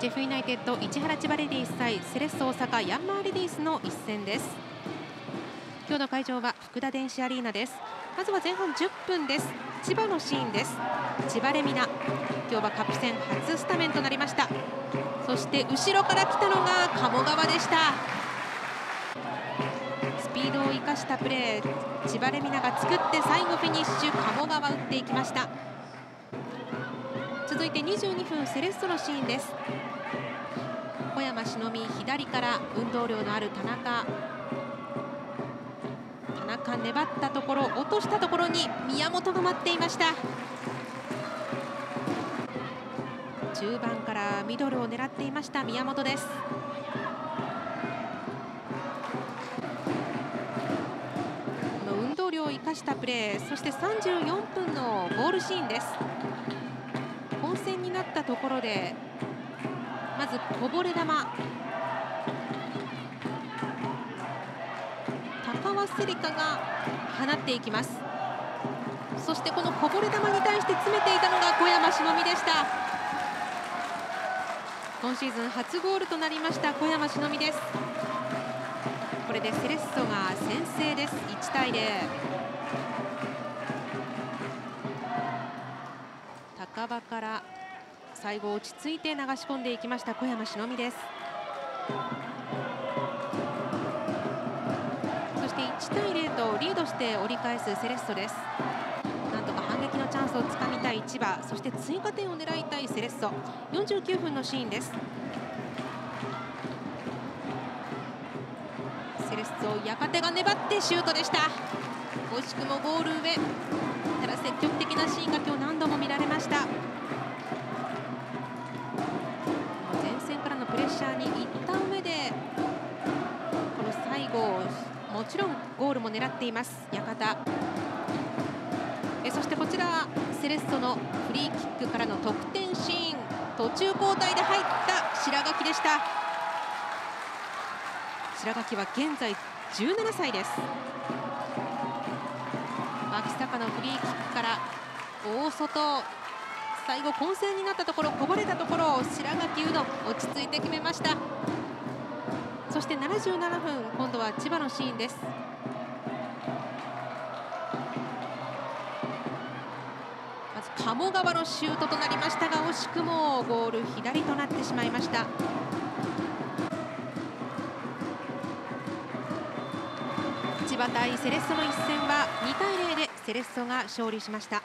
ジェフユナイテッド市原千葉レディース対セレッソ大阪ヤンマーレディースの一戦です。今日の会場は福田電子アリーナです。まずは前半10分です。千葉のシーンです。千葉レミナ。今日はカップ戦初スタメンとなりました。そして後ろから来たのが鴨川でした。スピードを生かしたプレー千葉レミナが作って最後フィニッシュ鴨川打っていきました。続いて22分セレッソのシーンです。小山しのみ左から運動量のある田中。田中粘ったところ落としたところに宮本が待っていました。中盤からミドルを狙っていました宮本です。この運動量を生かしたプレーそして34分のゴールシーンです。ところでまずこぼれ球。高輪セリカが放っていきます。そしてこのこぼれ球に対して詰めていたのが小山しのみでした。今シーズン初ゴールとなりました小山しのみです。これでセレッソが先制です。1対0高場から最後落ち着いて流し込んでいきました小山しのみです。そして1対0とリードして折り返すセレッソです。なんとか反撃のチャンスをつかみたい千葉。そして追加点を狙いたいセレッソ。49分のシーンです。セレッソやかてが粘ってシュートでした。惜しくもゴール上。ただ積極的なシーンが今日何度も見られました。ゴールも狙っています。館。えそしてこちらセレッソのフリーキックからの得点シーン。途中交代で入った白垣でした。白垣は現在17歳です。牧坂のフリーキックから大外。最後混戦になったところこぼれたところを白垣うどん落ち着いて決めました。そして77分今度は千葉のシーンです。鴨川のシュートとなりましたが惜しくもゴール左となってしまいました千葉対セレッソの一戦は2対0でセレッソが勝利しました。